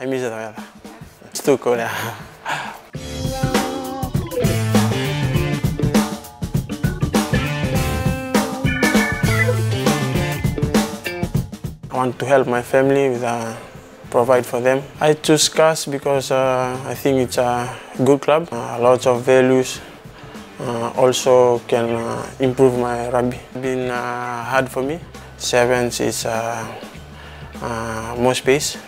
I miss the weather. It's too cold. I want to help my family with uh, provide for them. I choose Castres because uh, I think it's a good club, uh, lots of values. Uh, also can uh, improve my rugby. Been uh, hard for me. Sevens is uh, uh, more space,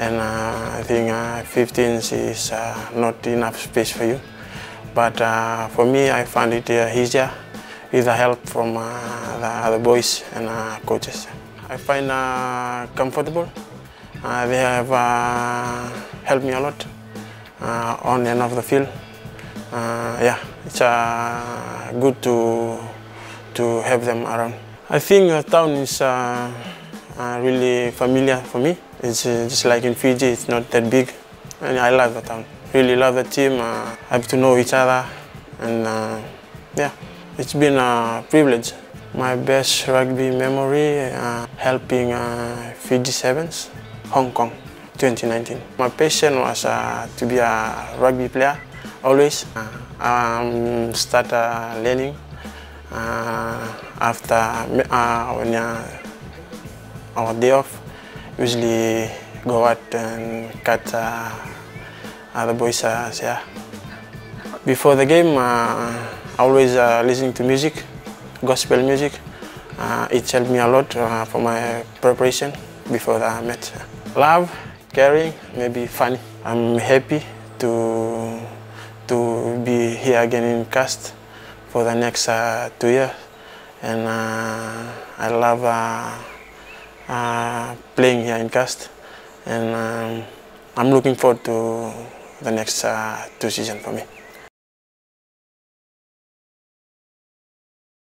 and uh, I think uh, 15s is uh, not enough space for you. But for me, I found it easier with the help from the other boys and coaches. I find comfortable. They have helped me a lot on and off the field. Uh, yeah, it's uh, good to to have them around. I think the town is uh, uh, really familiar for me. It's uh, just like in Fiji, it's not that big, and I love the town. Really love the team. Uh, have to know each other, and uh, yeah, it's been a privilege. My best rugby memory, uh, helping uh, Fiji Sevens, Hong Kong, 2019. My passion was uh, to be a rugby player, always. Um, start learning after when uh, our day off. Usually go out and cut uh, other boys' uh, yeah. Before the game, uh, always uh, listening to music, gospel music. Uh, it helped me a lot uh, for my preparation before the match. Love, caring, maybe funny. I'm happy to to be here again in Castres for the next uh, two years, and uh, I love uh, playing here in Castres, and um, I'm looking forward to the next uh, two seasons for me.